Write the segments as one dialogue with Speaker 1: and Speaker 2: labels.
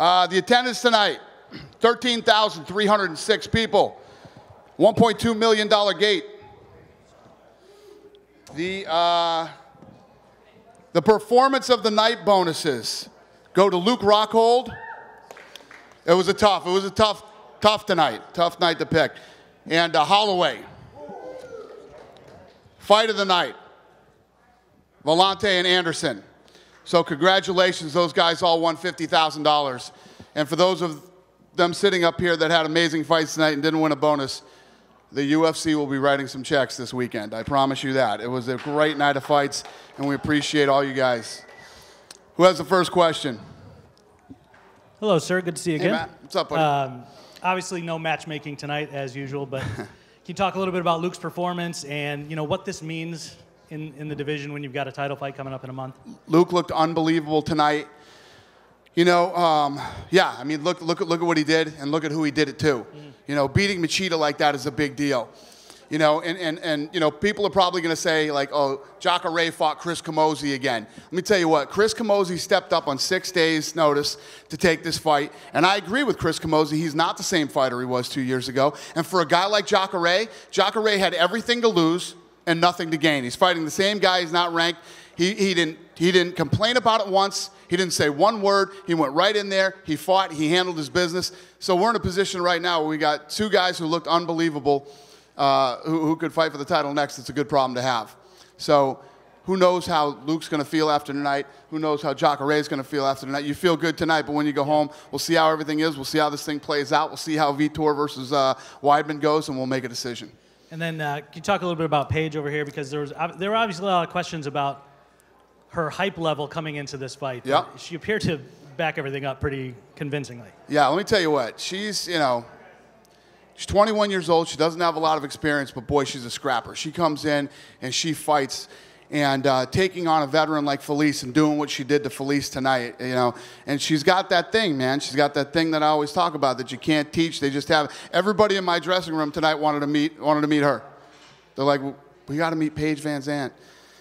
Speaker 1: Uh, the attendance tonight 13,306 people, $1.2 million gate. The, uh, the performance of the night bonuses go to Luke Rockhold. It was a tough, it was a tough, tough tonight, tough night to pick. And uh, Holloway. Fight of the night. Villante and Anderson. So congratulations, those guys all won $50,000. And for those of them sitting up here that had amazing fights tonight and didn't win a bonus, the UFC will be writing some checks this weekend. I promise you that. It was a great night of fights, and we appreciate all you guys. Who has the first question?
Speaker 2: Hello, sir. Good to see you
Speaker 1: Hey,
Speaker 2: again.
Speaker 1: Matt. What's up, buddy?
Speaker 2: Um, obviously, no matchmaking tonight, as usual. But can you talk a little bit about Luke's performance and you know what this means in, in the division when you've got a title fight coming up in a month?
Speaker 1: Luke looked unbelievable tonight. You know, um, yeah, I mean, look, look, at, look at what he did and look at who he did it to. You know, beating Machida like that is a big deal. You know, and, and, and you know, people are probably going to say, like, oh, Jacare fought Chris Camozzi again. Let me tell you what, Chris Camozzi stepped up on six days' notice to take this fight. And I agree with Chris Camozzi. He's not the same fighter he was two years ago. And for a guy like Jacare, Jacare had everything to lose and nothing to gain. He's fighting the same guy. He's not ranked. He, he, didn't, he didn't complain about it once. He didn't say one word. He went right in there. He fought. He handled his business. So we're in a position right now where we got two guys who looked unbelievable uh, who, who could fight for the title next. It's a good problem to have. So who knows how Luke's going to feel after tonight? Who knows how Jacare is going to feel after tonight? You feel good tonight, but when you go home, we'll see how everything is. We'll see how this thing plays out. We'll see how Vitor versus uh, Weidman goes, and we'll make a decision.
Speaker 2: And then uh, can you talk a little bit about Paige over here because there was there were obviously a lot of questions about her hype level coming into this fight.
Speaker 1: Yeah.
Speaker 2: She appeared to back everything up pretty convincingly.
Speaker 1: Yeah, let me tell you what. She's, you know, she's 21 years old. She doesn't have a lot of experience, but boy, she's a scrapper. She comes in and she fights. And uh, taking on a veteran like Felice and doing what she did to Felice tonight, you know, and she's got that thing, man. She's got that thing that I always talk about that you can't teach. They just have everybody in my dressing room tonight wanted to meet wanted to meet her. They're like, we got to meet Paige VanZant.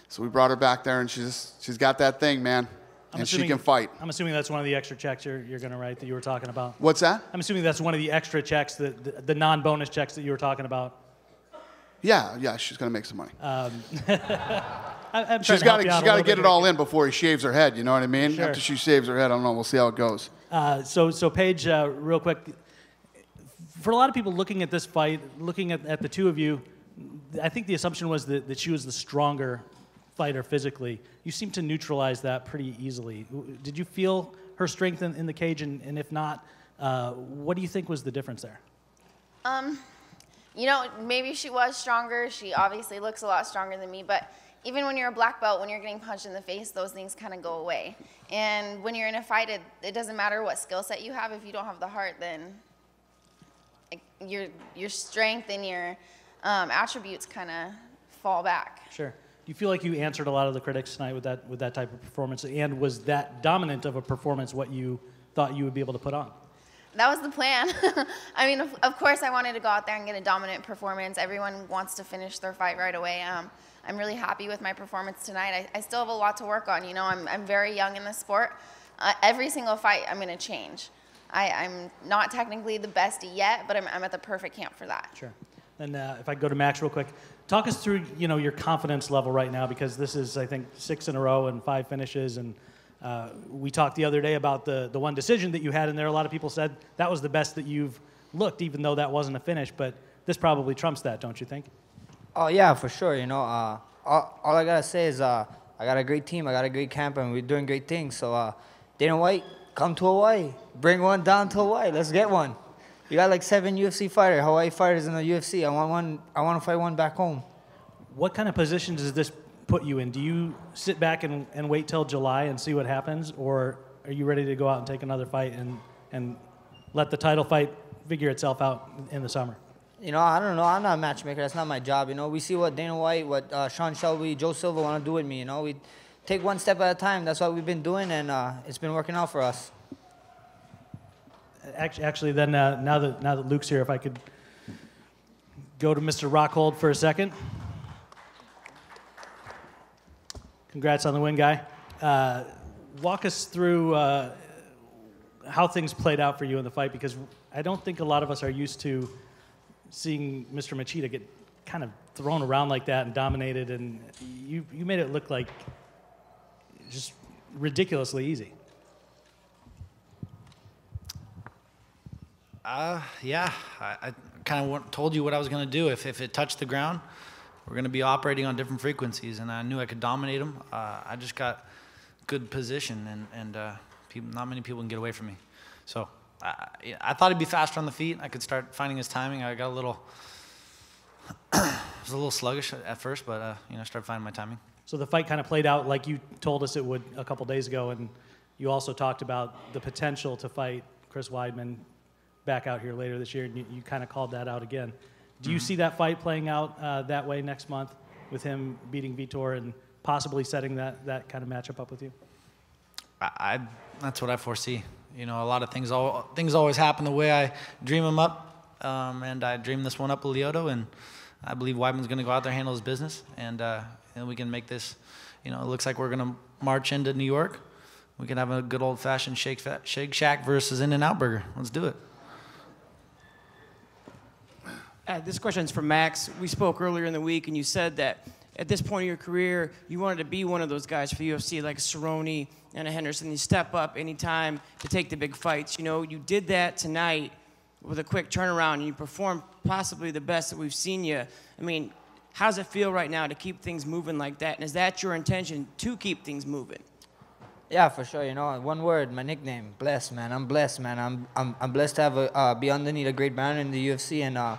Speaker 1: So we brought her back there, and she's she's got that thing, man,
Speaker 2: I'm
Speaker 1: and she can fight.
Speaker 2: I'm assuming that's one of the extra checks you're, you're going to write that you were talking about.
Speaker 1: What's that?
Speaker 2: I'm assuming that's one of the extra checks, that, the, the non-bonus checks that you were talking about.
Speaker 1: Yeah, yeah, she's gonna make some money.
Speaker 2: I, I'm
Speaker 1: She's
Speaker 2: got
Speaker 1: got to she's got to get it all in before he shaves her head. You know what I mean?
Speaker 2: Sure.
Speaker 1: After she shaves her head, I don't know. We'll see how it goes.
Speaker 2: Uh, so, so Paige, uh, real quick, for a lot of people looking at this fight, looking at, at the two of you, I think the assumption was that, that she was the stronger fighter physically. You seem to neutralize that pretty easily. Did you feel her strength in, in the cage? And, and if not, uh, what do you think was the difference there?
Speaker 3: You know, maybe she was stronger. She obviously looks a lot stronger than me, but even when you're a black belt, when you're getting punched in the face, those things kind of go away. And when you're in a fight, it, it doesn't matter what skill set you have. If you don't have the heart, then like, your your strength and your um, attributes kind of fall back.
Speaker 2: Sure. Do you feel like you answered a lot of the critics tonight with that, with that type of performance? And was that dominant of a performance what you thought you would be able to put on?
Speaker 3: That was the plan. I mean, of, of course, I wanted to go out there and get a dominant performance. Everyone wants to finish their fight right away. Um, I'm really happy with my performance tonight. I, I still have a lot to work on. You know, I'm, I'm very young in the sport. Uh, every single fight, I'm going to change. I, I'm not technically the best yet, but I'm, I'm at the perfect camp for that.
Speaker 2: Sure. And uh, if I go to Max real quick, talk us through you know your confidence level right now because this is I think six in a row and five finishes and uh, we talked the other day about the the one decision that you had in there. A lot of people said that was the best that you've looked, even though that wasn't a finish. But this probably trumps that, don't you think?
Speaker 4: Oh yeah, for sure. You know, uh, all, all I gotta say is uh, I got a great team. I got a great camp, and we're doing great things. So uh, Dana White, come to Hawaii. Bring one down to Hawaii. Let's get one. You got like seven UFC fighters, Hawaii fighters in the UFC. I want one. I want to fight one back home.
Speaker 2: What kind of position does this put you in? Do you sit back and, and wait till July and see what happens, or are you ready to go out and take another fight and and let the title fight figure itself out in the summer?
Speaker 4: You know, I don't know. I'm not a matchmaker. That's not my job. You know, we see what Dana White, what uh, Sean Shelby, Joe Silva want to do with me. You know, we take one step at a time. That's what we've been doing, and uh, it's been working out for us.
Speaker 2: Actually, actually then uh, now that now that Luke's here, if I could go to Mr. Rockhold for a second. Congrats on the win, guy. Uh, walk us through uh, how things played out for you in the fight because I don't think a lot of us are used to seeing Mr. Machida get kind of thrown around like that and dominated, and you you made it look like just ridiculously easy.
Speaker 5: Uh, yeah, I, I kind of told you what I was going to do. If, if it touched the ground, we're going to be operating on different frequencies, and I knew I could dominate them. Uh, I just got good position, and, and uh, people, not many people can get away from me. So I, I thought he'd be faster on the feet. I could start finding his timing. I got a little, was a little sluggish at first, but uh, you know, started finding my timing.
Speaker 2: So the fight kind of played out like you told us it would a couple days ago, and you also talked about the potential to fight Chris Weidman back out here later this year, and you, you kind of called that out again. Do you mm-hmm. see that fight playing out uh, that way next month with him beating Vitor and possibly setting that, that kind of matchup up with you?
Speaker 5: I, I, that's what I foresee. You know, a lot of things all, things always happen the way I dream them up, um, and I dream this one up with Lyoto, and I believe Weidman's going to go out there and handle his business, and, uh, and we can make this. You know, it looks like we're going to march into New York. We can have a good old fashioned Shake, Shake Shack versus In and Out Burger. Let's do it.
Speaker 6: Uh, this question is for Max. We spoke earlier in the week, and you said that at this point in your career, you wanted to be one of those guys for UFC, like Cerrone and a Henderson. You step up anytime to take the big fights. You know, you did that tonight with a quick turnaround, and you performed possibly the best that we've seen you. I mean, how does it feel right now to keep things moving like that? And is that your intention to keep things moving?
Speaker 4: Yeah, for sure. You know, one word, my nickname, blessed, man. I'm blessed, man. I'm I'm, I'm blessed to have a uh, be underneath a great banner in the UFC, and uh,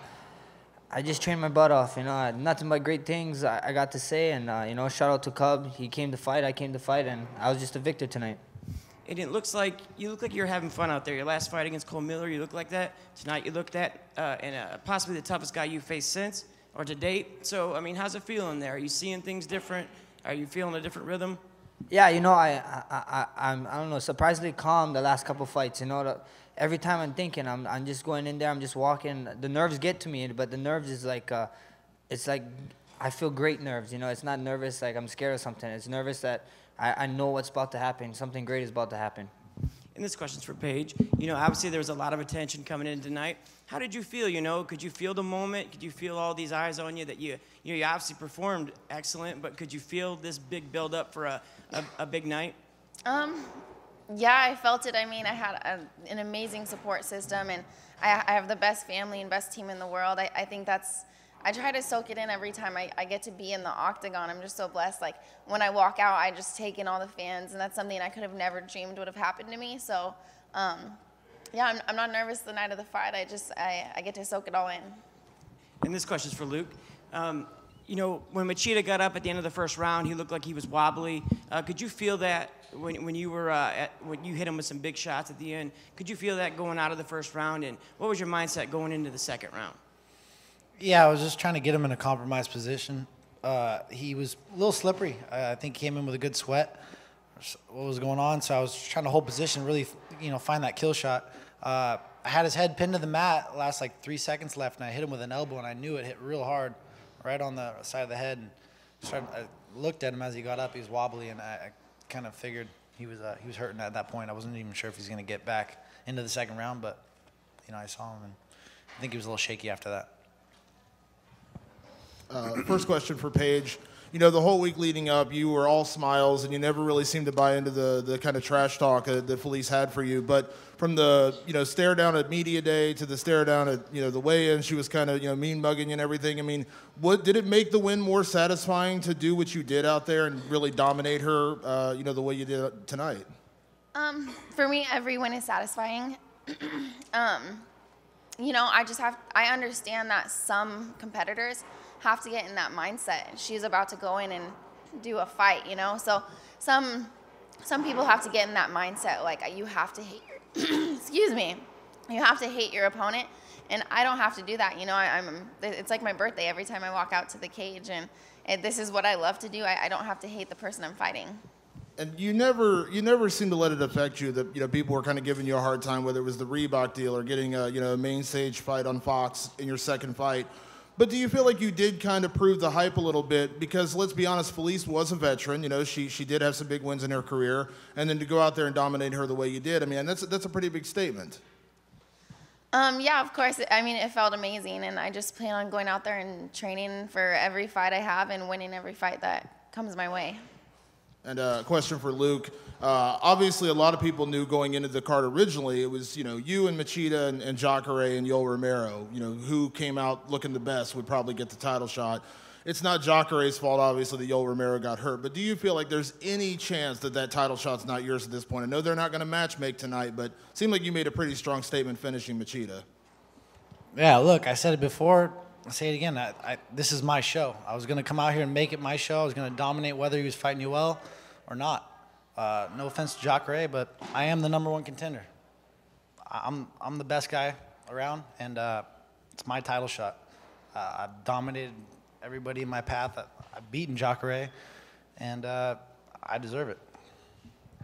Speaker 4: I just trained my butt off, you know. Nothing but great things I, I got to say, and uh, you know, shout out to Cub. He came to fight, I came to fight, and I was just a victor tonight.
Speaker 6: And it looks like you look like you're having fun out there. Your last fight against Cole Miller, you look like that. Tonight, you looked at uh, and uh, possibly the toughest guy you've faced since or to date. So, I mean, how's it feeling there? Are you seeing things different? Are you feeling a different rhythm?
Speaker 4: Yeah, you know, I, I, I, I'm, I don't know, surprisingly calm the last couple fights. You know, the, every time I'm thinking, I'm, I'm just going in there, I'm just walking. The nerves get to me, but the nerves is like, uh, it's like I feel great nerves. You know, it's not nervous like I'm scared of something. It's nervous that I, I know what's about to happen. Something great is about to happen.
Speaker 6: And this question's for Paige. You know, obviously there was a lot of attention coming in tonight. How did you feel? You know, could you feel the moment? Could you feel all these eyes on you that you, you, know, you obviously performed excellent, but could you feel this big build up for a, a, a big night?
Speaker 3: Um, yeah, I felt it. I mean, I had a, an amazing support system, and I, I, have the best family and best team in the world. I, I think that's. I try to soak it in every time I, I, get to be in the octagon. I'm just so blessed. Like when I walk out, I just take in all the fans, and that's something I could have never dreamed would have happened to me. So, um, yeah, I'm, I'm, not nervous the night of the fight. I just I, I get to soak it all in.
Speaker 6: And this question's for Luke. Um, you know, when Machida got up at the end of the first round, he looked like he was wobbly. Uh, could you feel that when, when you were uh, at, when you hit him with some big shots at the end? Could you feel that going out of the first round? And what was your mindset going into the second round?
Speaker 5: Yeah, I was just trying to get him in a compromised position. Uh, he was a little slippery. I think he came in with a good sweat. What was going on? So I was trying to hold position, really, you know, find that kill shot. Uh, I had his head pinned to the mat. Last like three seconds left, and I hit him with an elbow, and I knew it hit real hard right on the side of the head. And started, I looked at him as he got up. He was wobbly, and I, I kind of figured he was uh, he was hurting at that point. I wasn't even sure if he's going to get back into the second round, but you know I saw him, and I think he was a little shaky after that.
Speaker 7: Uh, first question for Paige you know, the whole week leading up, you were all smiles and you never really seemed to buy into the, the kind of trash talk uh, that Felice had for you. But from the, you know, stare down at media day to the stare down at, you know, the weigh-in, she was kind of, you know, mean mugging and everything. I mean, what did it make the win more satisfying to do what you did out there and really dominate her, uh, you know, the way you did tonight?
Speaker 3: Um, for me, every win is satisfying. um, you know, I just have, I understand that some competitors – have to get in that mindset. She's about to go in and do a fight, you know? So some some people have to get in that mindset like you have to hate excuse me. You have to hate your opponent and I don't have to do that. You know, I, am it's like my birthday every time I walk out to the cage and, and this is what I love to do. I, I don't have to hate the person I'm fighting
Speaker 7: and you never you never seem to let it affect you that you know people were kind of giving you a hard time whether it was the Reebok deal or getting a you know a main stage fight on Fox in your second fight But do you feel like you did kind of prove the hype a little bit? Because let's be honest, Felice was a veteran. You know, she she did have some big wins in her career, and then to go out there and dominate her the way you did, I mean, that's that's a pretty big statement.
Speaker 3: Um, yeah, of course. I mean, it felt amazing, and I just plan on going out there and training for every fight I have and winning every fight that comes my way.
Speaker 7: And uh, a question for Luke. Uh, obviously, a lot of people knew going into the card originally it was you know you and Machida and, and Jacare and Yoel Romero. You know who came out looking the best would probably get the title shot. It's not Jacare's fault, obviously, that Yoel Romero got hurt. But do you feel like there's any chance that that title shot's not yours at this point? I know they're not going to match make tonight, but seemed like you made a pretty strong statement finishing Machida.
Speaker 5: Yeah, look, I said it before. I'll say it again. I, I, this is my show. I was going to come out here and make it my show. I was going to dominate whether he was fighting you well or not. Uh, no offense to Jacare, but I am the number one contender. I'm, I'm the best guy around, and uh, it's my title shot. Uh, I've dominated everybody in my path. I, I've beaten Jacare, and uh, I deserve it.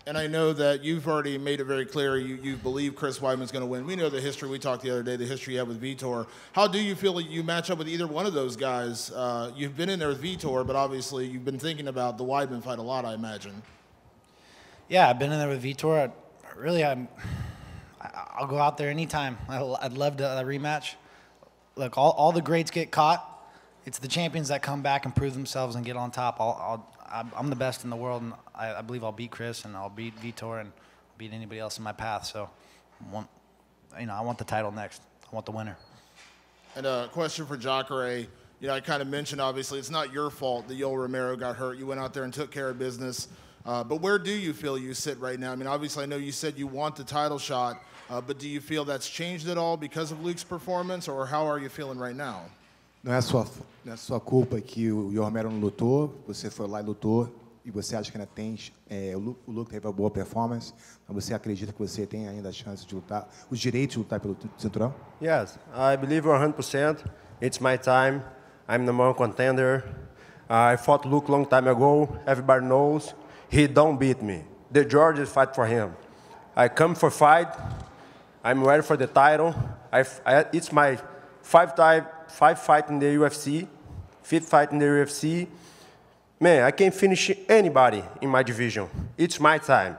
Speaker 7: And I know that you've already made it very clear you, you believe Chris Weidman's going to win. We know the history. We talked the other day, the history you have with Vitor. How do you feel you match up with either one of those guys? Uh, you've been in there with Vitor, but obviously you've been thinking about the Weidman fight a lot, I imagine.
Speaker 5: Yeah, I've been in there with Vitor. I, really, I'm. I'll go out there anytime. I'd love to uh, rematch. Look, all, all the greats get caught. It's the champions that come back and prove themselves and get on top. I'll, I'll, I'm- I'm the best in the world, and I, I believe I'll beat Chris and I'll beat Vitor and beat anybody else in my path. So, want, you know, I want the title next. I want the winner.
Speaker 7: And a question for Jacare. You know, I kind of mentioned obviously it's not your fault that Yoel Romero got hurt. You went out there and took care of business. Uh, but where do you feel you sit right now? I mean, obviously, I know you said you want the title shot, uh, but do you feel that's changed at all because of Luke's performance, or how are you feeling right now?
Speaker 8: Não é sua, não é sua culpa que o João Romero não lutou, você foi lá e lutou, e você acha que ainda tem. É, o, Lu, o Luke teve uma boa performance, mas você acredita que você tem ainda a chance de lutar, os direitos de lutar pelo cinturão?
Speaker 9: Yes, I believe 100%. It's my time. I'm the one contender. I fought Luke long time ago. Everybody knows he don't beat me. The Georges fight for him. I come for fight. I'm ready for the title. I, I, it's my five time five fight in the UFC, fifth fight in the UFC. Man, I can't finish anybody in my division. It's my time.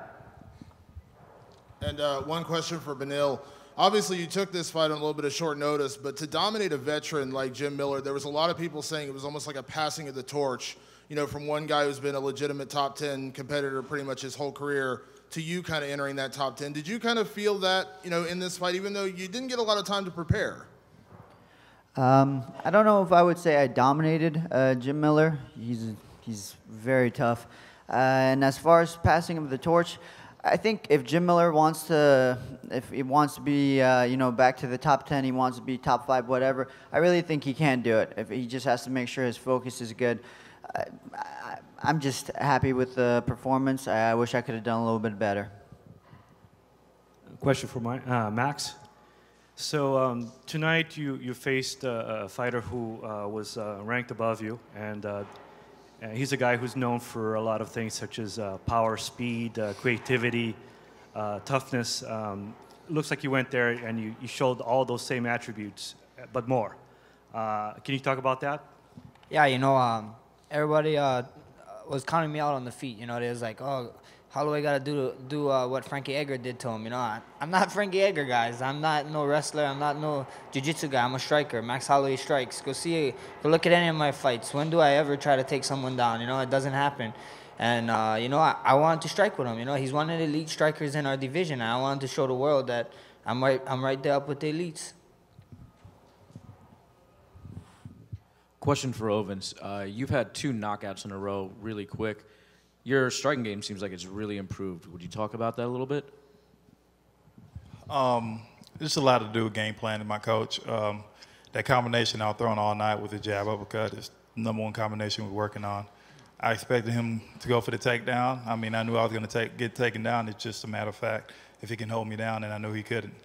Speaker 7: And uh, one question for Beneil. Obviously, you took this fight on a little bit of short notice, but to dominate a veteran like Jim Miller, there was a lot of people saying it was almost like a passing of the torch, you know, from one guy who's been a legitimate top 10 competitor pretty much his whole career to you kind of entering that top 10. Did you kind of feel that, you know, in this fight, even though you didn't get a lot of time to prepare?
Speaker 10: Um, I don't know if I would say I dominated uh, Jim Miller. He's he's very tough. Uh, and as far as passing of the torch, I think if Jim Miller wants to, if he wants to be, uh, you know, back to the top ten, he wants to be top five, whatever. I really think he can do it. If he just has to make sure his focus is good. I, I'm just happy with the performance. I, I wish I could have done a little bit better.
Speaker 11: Question for my, uh, Max. So um, tonight you, you faced a, a fighter who uh, was uh, ranked above you, and uh, uh, he's a guy who's known for a lot of things such as uh, power, speed, uh, creativity, uh, toughness. Um, looks like you went there and you, you showed all those same attributes, but more. Can you talk about that?
Speaker 4: Yeah, you know, um, everybody was counting me out on the feet. You know, they was like, oh, how do I gotta do do uh, what Frankie Edgar did to him? You know, I, I'm not Frankie Edgar, guys. I'm not no wrestler. I'm not no jiu-jitsu guy. I'm a striker. Max Holloway strikes. Go see, go look at any of my fights. When do I ever try to take someone down? You know, it doesn't happen. And uh, you know, I, I wanted to strike with him. You know, he's one of the elite strikers in our division. I wanted to show the world that I'm right. I'm right there up with the elites.
Speaker 12: Question for Ovince. Uh, you've had two knockouts in a row really quick. Your striking game seems like it's really improved. Would you talk about that a little bit?
Speaker 13: Um, just a lot to do with game planning, my coach. Um, that combination I was throwing all night with the jab uppercut is the number one combination we're working on. I expected him to go for the takedown. I mean, I knew I was going to take, get taken down. It's just a matter of fact if he can hold me down, and I knew he couldn't.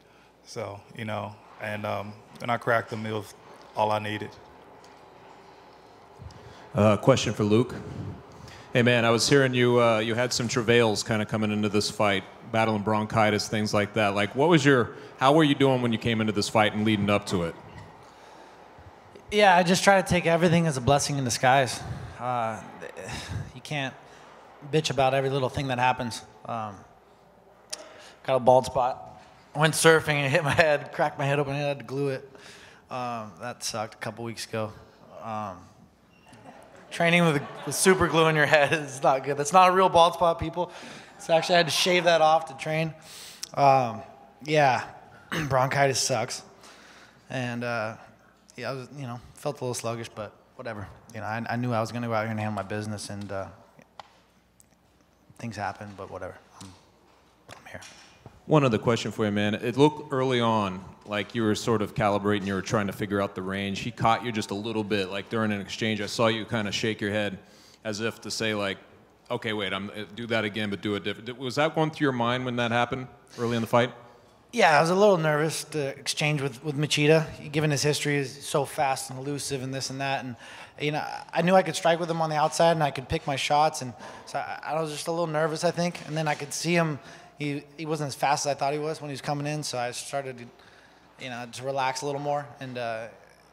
Speaker 13: So, you know, and um, when I cracked him, it was all I needed.
Speaker 14: Uh, question for Luke. Hey man, I was hearing you. Uh, you had some travails kind of coming into this fight, battling bronchitis, things like that. Like, what was your? How were you doing when you came into this fight and leading up to it?
Speaker 5: Yeah, I just try to take everything as a blessing in disguise. Uh, you can't bitch about every little thing that happens. Um, got a bald spot. Went surfing and hit my head, cracked my head open, and had to glue it. Um, that sucked a couple weeks ago. Um, training with, with super glue in your head is not good. That's not a real bald spot, people. So actually, I had to shave that off to train. Um, yeah, bronchitis sucks, and uh, yeah, I was, you know, felt a little sluggish, but whatever. You know, I, I knew I was going to go out here and handle my business, and uh, things happen, but whatever. I'm, I'm here.
Speaker 14: One other question for you, man. It looked early on like you were sort of calibrating, you were trying to figure out the range. He caught you just a little bit, like during an exchange. I saw you kind of shake your head as if to say, like, okay, wait, I'm uh, do that again, but do it different. Was that going through your mind when that happened early in the fight?
Speaker 5: Yeah, I was a little nervous to exchange with, with Machida, given his history is so fast and elusive and this and that. And, you know, I knew I could strike with him on the outside and I could pick my shots. And so I, I was just a little nervous, I think. And then I could see him, he, he wasn't as fast as I thought he was when he was coming in. So I started to, you know, to relax a little more and uh,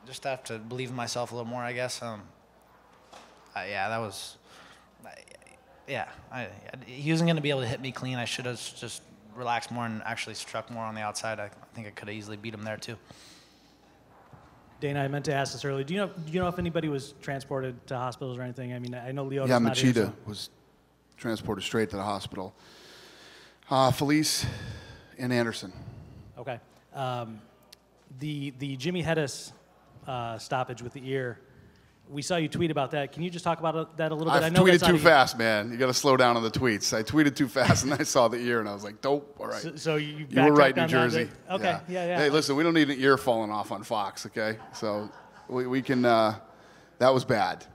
Speaker 5: just have to believe in myself a little more, I guess. Um, uh, yeah, that was, yeah, I, he wasn't going to be able to hit me clean. I should have just relaxed more and actually struck more on the outside. I, I think I could have easily beat him there too.
Speaker 2: Dana, I meant to ask this earlier. Do you know? Do you know if anybody was transported to hospitals or anything? I mean, I know Leo.
Speaker 1: Yeah,
Speaker 2: not here,
Speaker 1: Machida
Speaker 2: so-
Speaker 1: was transported straight to the hospital. Uh, Felice and Anderson.
Speaker 2: Okay. Um, the the Jimmy Hedis uh, stoppage with the ear. We saw you tweet about that. Can you just talk about that a little bit?
Speaker 1: I
Speaker 2: I know
Speaker 1: tweeted too fast, man. You got to slow down on the tweets. I tweeted too fast, and I saw the ear, and I was like, "Dope, all right."
Speaker 2: So- so you
Speaker 1: you were right, New Jersey.
Speaker 2: okay, yeah, yeah.
Speaker 1: Hey, listen, we don't need an ear falling off on Fox, okay? So we, we can. Uh, that was bad.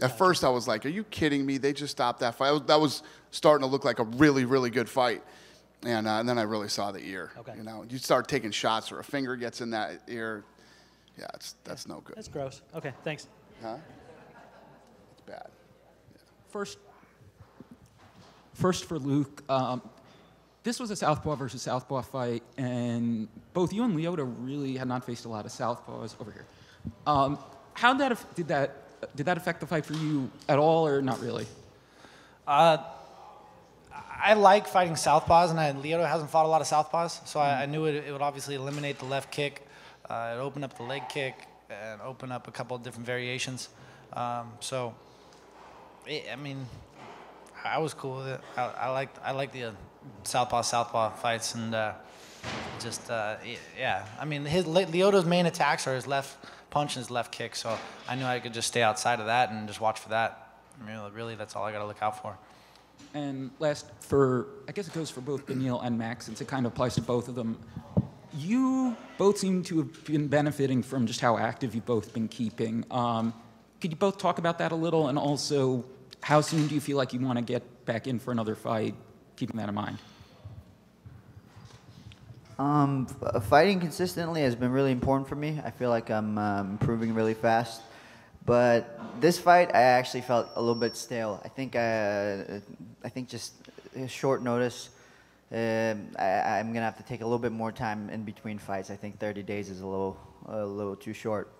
Speaker 1: At first, I was like, "Are you kidding me? They just stopped that fight." That was starting to look like a really, really good fight, and, uh, and then I really saw the ear.
Speaker 2: Okay.
Speaker 1: You know, you start taking shots, or a finger gets in that ear. Yeah, it's, that's no good.
Speaker 2: That's gross. Okay, thanks.
Speaker 1: Huh? It's bad.
Speaker 15: First, first for Luke. Um, this was a southpaw versus southpaw fight, and both you and Lyoto really had not faced a lot of southpaws over here. Um, how did that did that did that affect the fight for you at all, or not really?
Speaker 5: Uh, I like fighting southpaws, and I, hasn't fought a lot of southpaws, so I, I knew it, it would obviously eliminate the left kick, uh, it open up the leg kick, and open up a couple of different variations. Um, so, it, I mean, I was cool with it. I, I liked I like the uh, southpaw southpaw fights, and uh, just uh, yeah. I mean, his main attacks are his left punch and his left kick, so I knew I could just stay outside of that and just watch for that. I mean, really, that's all I got to look out for.
Speaker 15: And last, for I guess it goes for both Daniil and Max, since it kind of applies to both of them. You both seem to have been benefiting from just how active you've both been keeping. Um, could you both talk about that a little, and also how soon do you feel like you want to get back in for another fight, keeping that in mind?
Speaker 10: Um, fighting consistently has been really important for me. I feel like I'm um, improving really fast. But this fight, I actually felt a little bit stale. I think, uh, I think just short notice. Um, I, I'm gonna have to take a little bit more time in between fights. I think 30 days is a little, a little too short.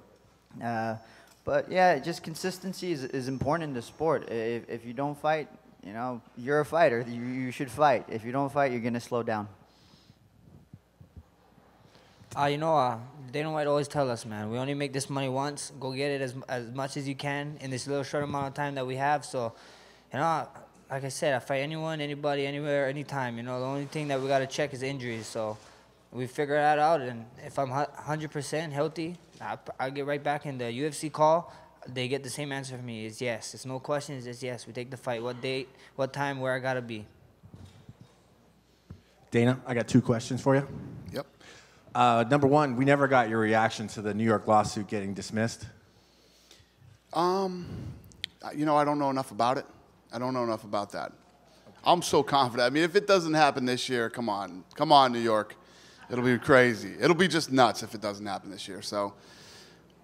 Speaker 10: Uh, but yeah, just consistency is, is important in the sport. If, if you don't fight, you know, you're a fighter. You, you should fight. If you don't fight, you're gonna slow down.
Speaker 4: Uh, you know, uh, Dana White always tell us, man, we only make this money once. Go get it as, as much as you can in this little short amount of time that we have. So, you know, like I said, I fight anyone, anybody, anywhere, anytime. You know, the only thing that we got to check is injuries. So we figure that out. And if I'm 100% healthy, I, I'll get right back in the UFC call. They get the same answer from me. It's yes. It's no questions. It's yes. We take the fight. What date, what time, where I got to be.
Speaker 16: Dana, I got two questions for you.
Speaker 1: Yep.
Speaker 16: Uh, number one, we never got your reaction to the New York lawsuit getting dismissed.
Speaker 1: Um, you know, I don't know enough about it. I don't know enough about that. I'm so confident. I mean, if it doesn't happen this year, come on, come on, New York, it'll be crazy. It'll be just nuts if it doesn't happen this year. So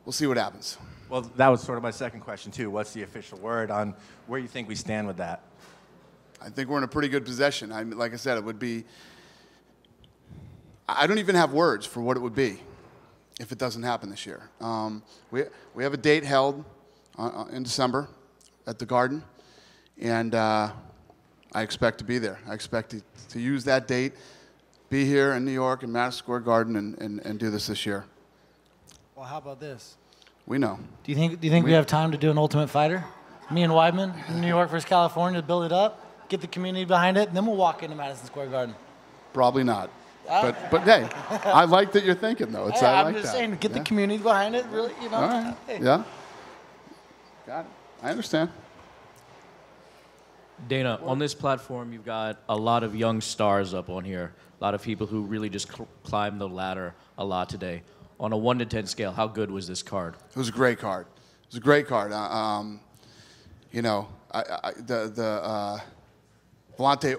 Speaker 1: we'll see what happens.
Speaker 16: Well, that was sort of my second question too. What's the official word on where you think we stand with that?
Speaker 1: I think we're in a pretty good position. I mean, like I said, it would be. I don't even have words for what it would be. if it doesn't happen this year. Um, we, we have a date held uh, uh, in December at the Garden, and uh, I expect to be there. I expect to, to use that date, be here in New York in Madison Square Garden, and, and, and do this this year.
Speaker 5: Well, how about this?
Speaker 1: We know.
Speaker 5: Do you think? Do you think we, have time to do an Ultimate Fighter? Me and Weidman in New York versus California to build it up, get the community behind it, and then we'll walk into Madison Square Garden.
Speaker 1: Probably not. But, but hey, I like that you're thinking though. It's,
Speaker 5: Hey,
Speaker 1: I
Speaker 5: I'm
Speaker 1: like
Speaker 5: just
Speaker 1: that.
Speaker 5: saying, get the community behind it. Really, you know.
Speaker 1: All right.
Speaker 5: Hey.
Speaker 1: Yeah. Got it. I understand.
Speaker 12: Dana, on this platform, you've got a lot of young stars up on here. A lot of people who really just cl- climbed the ladder a lot today. On a one to ten scale, how good was this card?
Speaker 1: It was a great card. It was a great card. Uh, um, you know, I, I, the the uh, Villante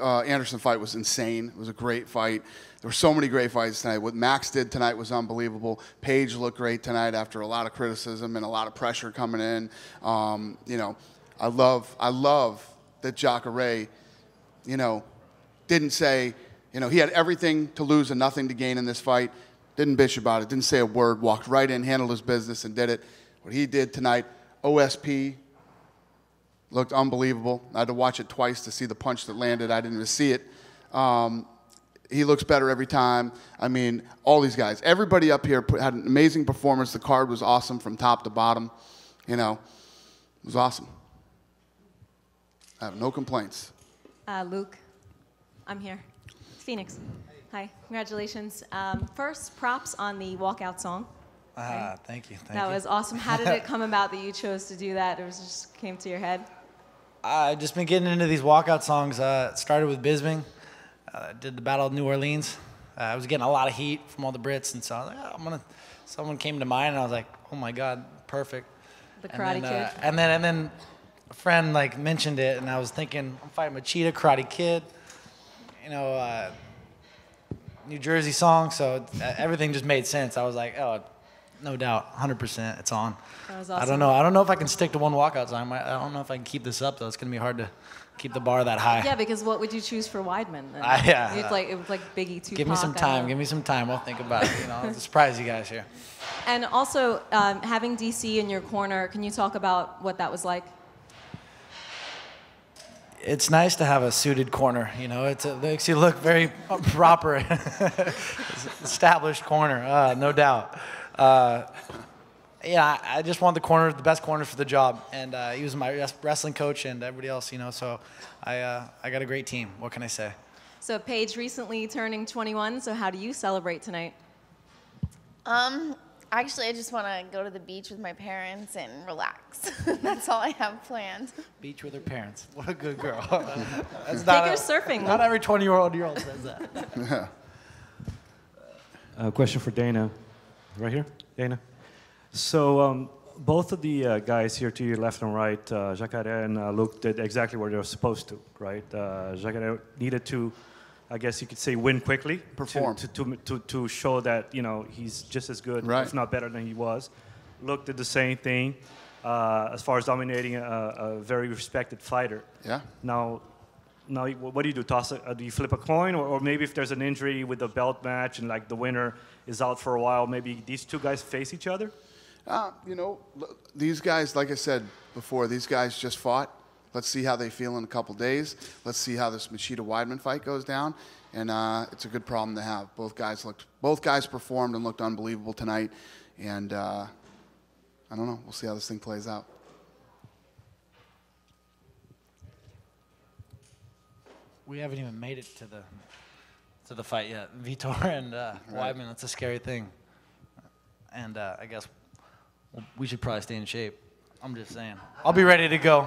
Speaker 1: uh, Anderson fight was insane. It was a great fight. There were so many great fights tonight. What Max did tonight was unbelievable. Paige looked great tonight after a lot of criticism and a lot of pressure coming in. Um, you know, I love I love that Jacare, you know, didn't say, you know, he had everything to lose and nothing to gain in this fight. Didn't bitch about it. Didn't say a word. Walked right in, handled his business, and did it. What he did tonight, OSP looked unbelievable. I had to watch it twice to see the punch that landed. I didn't even see it. Um, he looks better every time. I mean, all these guys, everybody up here put, had an amazing performance. The card was awesome from top to bottom. You know, it was awesome. I have no complaints.
Speaker 17: Uh, Luke, I'm here. Phoenix. Hi, congratulations. Um, first, props on the walkout song.
Speaker 5: Ah, thank you. Thank
Speaker 17: that
Speaker 5: you.
Speaker 17: was awesome. How did it come about that you chose to do that? It was just came to your head.
Speaker 5: I've just been getting into these walkout songs. Uh, started with Bisbing. Uh, did the Battle of New Orleans. Uh, I was getting a lot of heat from all the Brits, and so I was like, oh, I'm gonna. Someone came to mind, and I was like, oh my God, perfect.
Speaker 17: The
Speaker 5: And
Speaker 17: Karate
Speaker 5: then, uh,
Speaker 17: Kid.
Speaker 5: and then and then a friend like mentioned it, and I was thinking, I'm fighting a cheetah, Karate Kid, you know, uh, New Jersey song. So uh, everything just made sense. I was like, oh, no doubt, 100%, it's on.
Speaker 17: That was
Speaker 5: I don't know. I don't know if I can stick to one walkout song. I, I don't know if I can keep this up though. It's gonna be hard to keep the bar that high.
Speaker 17: Yeah, because what would you choose for Weidman? then?
Speaker 5: Ah, yeah.
Speaker 17: It's like it was like Biggie, Tupac.
Speaker 5: Give me some time. Give me some time. We'll think about it. You know, I'll surprise you guys here.
Speaker 17: And also, um, having DC in your corner, can you talk about what that was like?
Speaker 5: It's nice to have a suited corner. You know, it makes you look very proper, established corner, uh, no doubt. Uh, yeah, I I just want the corner, the best corner for the job, and uh, he was my wrestling coach and everybody else. You know, so I uh, I got a great team. What can I say?
Speaker 17: So Paige recently turning 21. So how do you celebrate tonight?
Speaker 3: Um, actually, I just want to go to the beach with my parents and relax. That's all I have planned.
Speaker 5: Beach with her parents. What a good girl. That's
Speaker 17: Take
Speaker 5: not
Speaker 17: her
Speaker 5: a-
Speaker 17: surfing.
Speaker 5: Not every 20 year old year old says that.
Speaker 11: A question for Dana. Right here, Dana. So um, both of the uh, guys here to your left and right, uh, Jacare and uh, Luke, did exactly what they were supposed to, right? Uh, Jacare needed to, I guess you could say, win quickly. to-
Speaker 1: Perform.
Speaker 11: To, to, to, to show that, you know, he's just as good,
Speaker 1: Right.
Speaker 11: if not better than he was. Luke did the same thing uh, as far as dominating a, a very respected fighter.
Speaker 1: Yeah.
Speaker 11: Now, now, what do you do? Toss a, uh, do you flip a coin, or, or maybe if there's an injury with the belt match and like the winner is out for a while, maybe these two guys face each other?
Speaker 1: Uh, you know, these guys, like I said before, these guys just fought. Let's see how they feel in a couple days. Let's see how this Machida Weidman fight goes down. And uh, it's a good problem to have. Both guys looked, both guys performed and looked unbelievable tonight. And uh, I don't know. We'll see how this thing plays out.
Speaker 5: We haven't even made it to the to the fight yet. Vitor and uh,
Speaker 1: Right.
Speaker 5: Weidman, that's a scary thing. And uh, I guess we should probably stay in shape. I'm just saying. I'll be ready to go.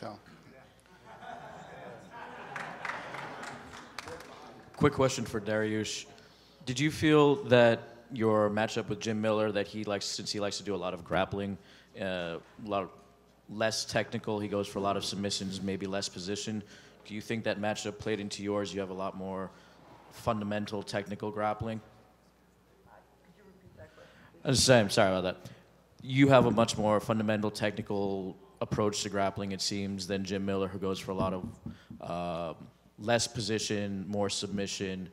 Speaker 1: Tell.
Speaker 12: Quick question for Dariush. Did you feel that your matchup with Jim Miller, that he likes, since he likes to do a lot of grappling, uh, a lot of less technical, he goes for a lot of submissions, maybe less position. Do you think that matchup played into yours? You have a lot more fundamental technical grappling. I'm saying, sorry about that. You have a much more fundamental technical approach to grappling, it seems, than Jim Miller, who goes for a lot of uh, less position, more submission.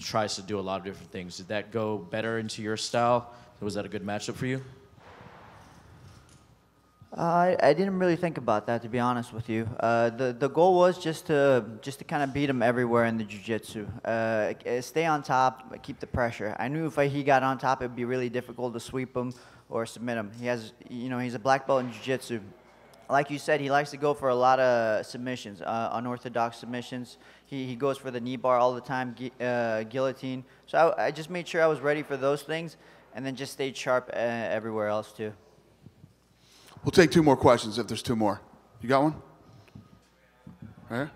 Speaker 12: tries to do a lot of different things. Did that go better into your style? Was that a good matchup for you?
Speaker 10: Uh, I, I didn't really think about that, to be honest with you. Uh, the the goal was just to just to kind of beat him everywhere in the jiu-jitsu. Uh, uh, stay on top, keep the pressure. I knew if I, he got on top, it'd be really difficult to sweep him or submit him. He has, you know, he's a black belt in jiu-jitsu. Like you said, he likes to go for a lot of submissions, uh, unorthodox submissions. He, he goes for the knee bar all the time, gui- uh, guillotine. So I, I just made sure I was ready for those things, and then just stayed sharp uh, everywhere else too.
Speaker 1: We'll take two more questions if there's two more. You got one? Right?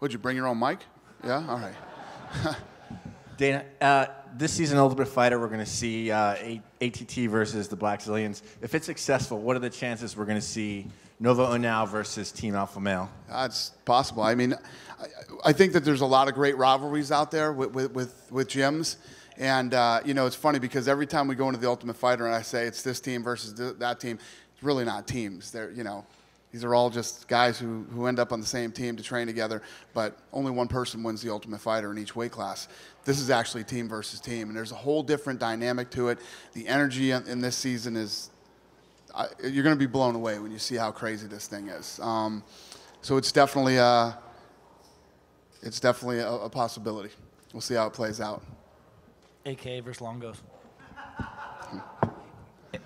Speaker 1: Would you bring your own mic? Yeah? All right.
Speaker 16: Dana, uh, this season, Ultimate Fighter, we're going to see uh, ATT versus the Blackzilians. If it's successful, what are the chances we're going to see Nova União versus Team Alpha Male?
Speaker 1: That's possible. I mean, I, I think that there's a lot of great rivalries out there with, with, with, with gyms. And, uh, you know, it's funny because every time we go into the Ultimate Fighter and I say it's this team versus th- that team, it's really not teams. They're, you know, these are all just guys who, who end up on the same team to train together, but only one person wins the Ultimate Fighter in each weight class. This is actually team versus team, and there's a whole different dynamic to it. The energy in, this season is, you're going to be blown away when you see how crazy this thing is. Um, so it's definitely, a, it's definitely a, a possibility. We'll see how it plays out.
Speaker 2: AK versus Longos.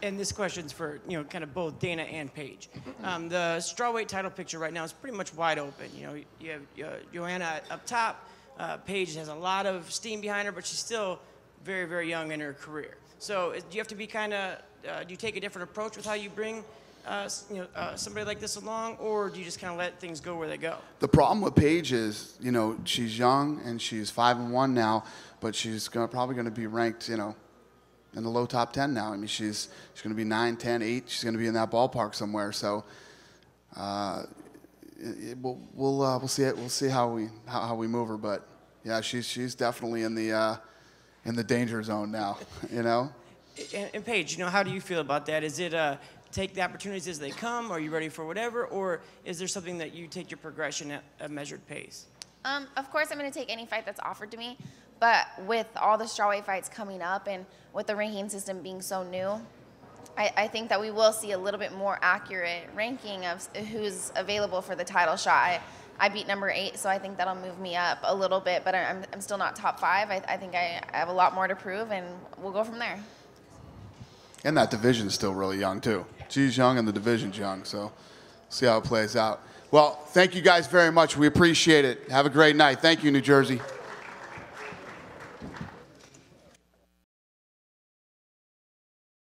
Speaker 6: And this question's for you know kind of both Dana and Paige. Um, the strawweight title picture right now is pretty much wide open. You know, you have uh, Joanna up top. Uh, Paige has a lot of steam behind her, but she's still very very young in her career. So do you have to be kind of uh, do you take a different approach with how you bring uh, you know uh, somebody like this along, or do you just kind of let things go where they go?
Speaker 1: The problem with Paige is, you know, she's young and she's five and one now, but she's gonna, probably going to be ranked, you know, in the low top 10 now. I mean, she's, she's going to be 9, 10, 8. She's going to be in that ballpark somewhere. So uh, it, it- we'll, we'll, uh, we'll see it. We'll see how we, how, how we move her. But yeah, she's, she's definitely in the, uh, in the danger zone now, you know?
Speaker 6: And, and Paige, you know, how do you feel about that? Is it uh, take the opportunities as they come? Are you ready for whatever, or is there something that you take your progression at a measured pace?
Speaker 3: Um, of course, I'm going to take any fight that's offered to me, but with all the strawweight fights coming up and with the ranking system being so new, I, I think that we will see a little bit more accurate ranking of who's available for the title shot. I, I beat number eight, so I think that'll move me up a little bit, but I'm, I'm still not top five. I, I think I, I have a lot more to prove, and we'll go from there.
Speaker 1: And that division's still really young, too. She's young and the division's young. So see how it plays out. Well, thank you guys very much. We appreciate it. Have a great night. Thank you, New Jersey.